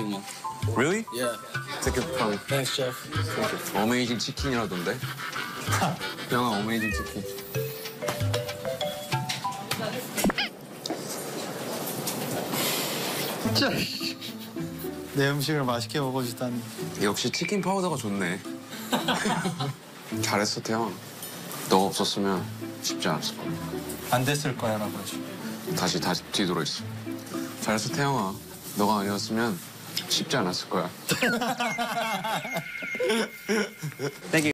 man. Really? Yeah. Take it from Thanks, Jeff. 어메이징 치킨이라던데. 영화 어메이징 치킨. 진짜 내 음식을 맛있게 먹어주다니 역시 치킨 파우더가 좋네. 잘했어 태영. 너 없었으면 쉽지 않았을 거야. 안 됐을 거야라고 하죠 다시 다시 뒤돌아 있어. 잘했어 태영아. 너가 아니었으면 쉽지 않았을 거야.